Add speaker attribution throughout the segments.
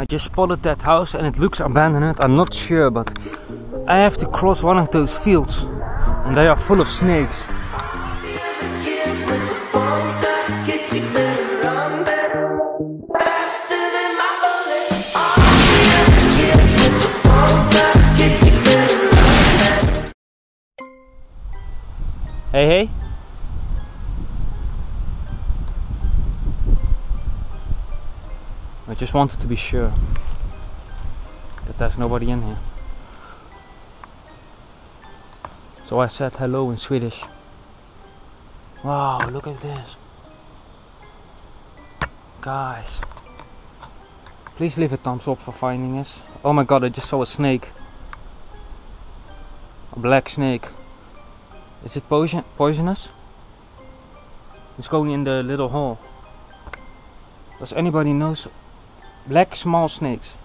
Speaker 1: I just spotted that house and it looks abandoned. I'm not sure, but I have to cross one of those fields and they are full of snakes. Hey, hey. Just wanted to be sure that there's nobody in here. So I said hello in Swedish. Wow, look at this. Guys, please leave a thumbs up for finding us. Oh my god, I just saw a snake. A black snake. Is it poison poisonous? It's going in the little hole. Does anybody knows black small snakes?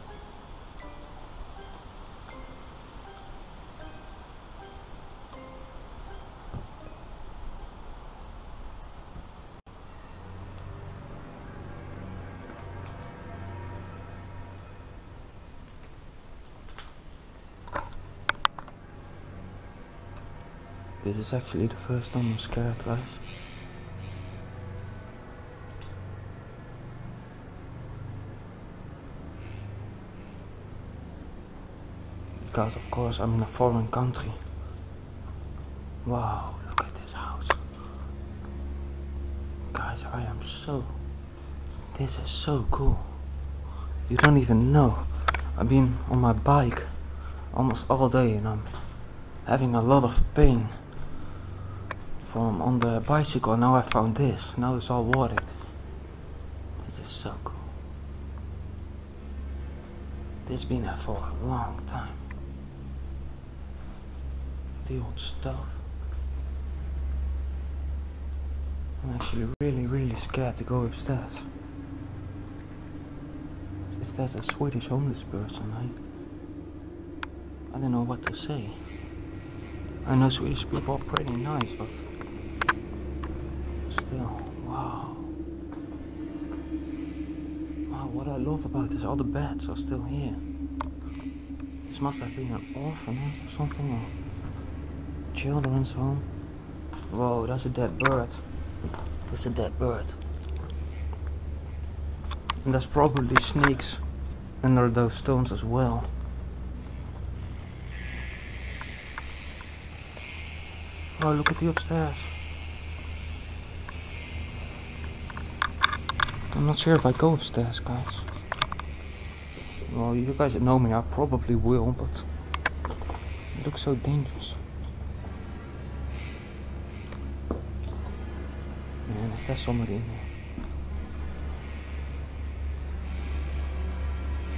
Speaker 1: This is actually the first time I'm scared, guys. Because, of course, I'm in a foreign country. Wow, look at this house. Guys, I am so. This is so cool. You don't even know. I've been on my bike almost all day and I'm having a lot of pain from on the bicycle. Now I found this. Now it's all watered. This is so cool. This has been there for a long time. The old stuff. I'm actually really, really scared to go upstairs. As if there's a Swedish homeless person, I, I don't know what to say. I know Swedish people are pretty nice, but still, wow. Wow, what I love about this, all the beds are still here. This must have been an orphanage or something, or children's home. Whoa, that's a dead bird. That's a dead bird. And there's probably snakes under those stones as well. Oh, look at the upstairs. I'm not sure if I go upstairs, guys. Well, you guys that know me, I probably will, but it looks so dangerous. If there's somebody in here.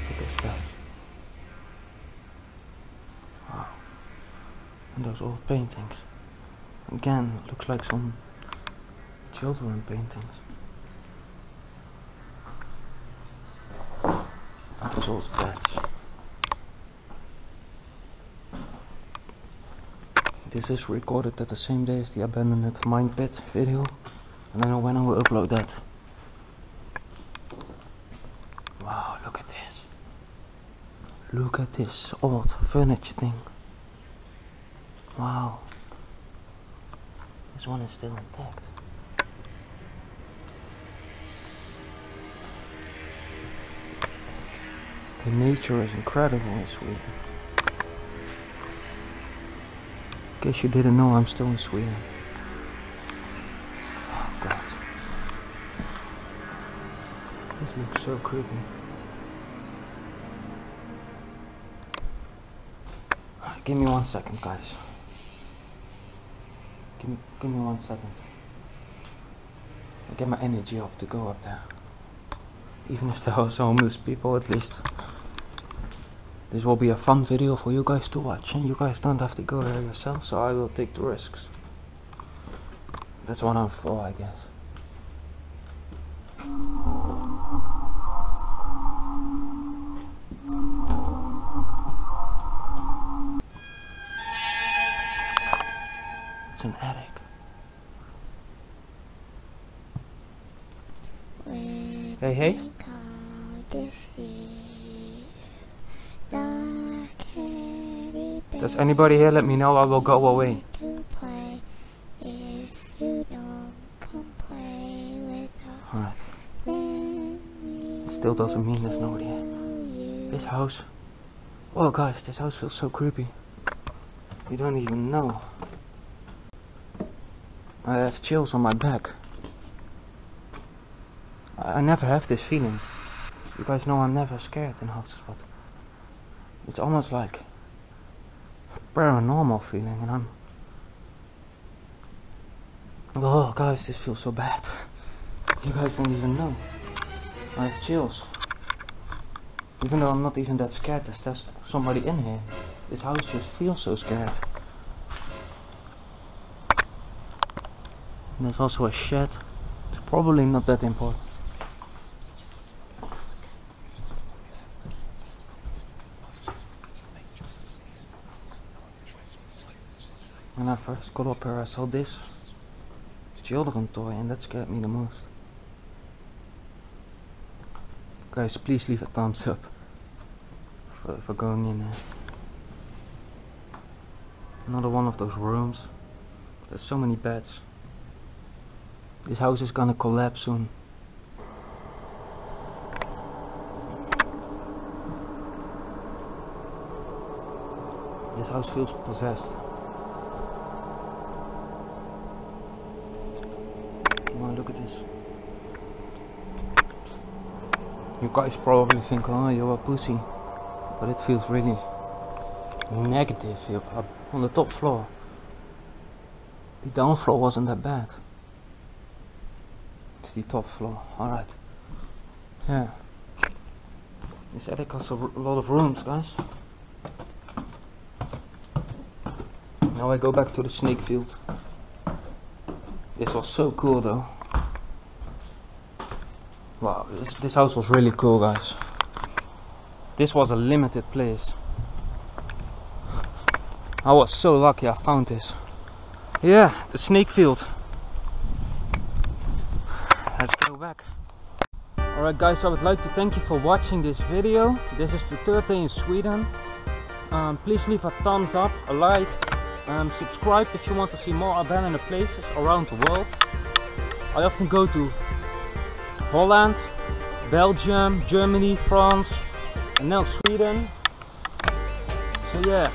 Speaker 1: At those. Wow. And those old paintings. Again, looks like some children paintings. And those old beds. This is recorded at the same day as the abandoned mine pit video. And I know when I will upload that. Wow, look at this. Look at this old furniture thing. Wow. This one is still intact. The nature is incredible in Sweden. Case you didn't know, I'm still in Sweden. So creepy. Uh, give me one second, guys. Give me, give me one second. I get my energy up to go up there. Even if there are homeless people, at least this will be a fun video for you guys to watch, and you guys don't have to go there yourself. So I will take the risks. That's what I'm for, I guess. It's an attic. Hey, hey.
Speaker 2: Come to see The teddy bear
Speaker 1: Does anybody here let me know I will go away?
Speaker 2: to you don't come play with us,
Speaker 1: Alright. It still doesn't mean there's nobody here. This house. Oh, guys, this house feels so creepy. You don't even know. I have chills on my back. I, never have this feeling. You guys know I'm never scared in houses, but it's almost like a paranormal feeling, and I'm. Oh, guys, this feels so bad. You guys don't even know. I have chills. Even though I'm not even that scared, there's somebody in here. This house just feels so scared. And there's also a shed. It's probably not that important. When I first got up here, I saw this children toy, and that scared me the most. Guys, please leave a thumbs up for, for going in there. Another one of those rooms. There's so many beds. This house is gonna collapse soon. This house feels possessed. Come on, look at this. You guys probably think, oh, you're a pussy. But it feels really negative here on the top floor. The down floor wasn't that bad. It's the top floor, alright. Yeah. This attic has a lot of rooms, guys. Now I go back to the snake field. This was so cool though. Wow, this, this house was really cool, guys. This was a limited place. I was so lucky I found this. Yeah, the snake field. Let's go back. Alright guys, I would like to thank you for watching this video. This is the third day in Sweden. Um, please leave a thumbs up, a like, um, subscribe if you want to see more abandoned places around the world. I often go to Holland, Belgium, Germany, France, and now Sweden. So yeah,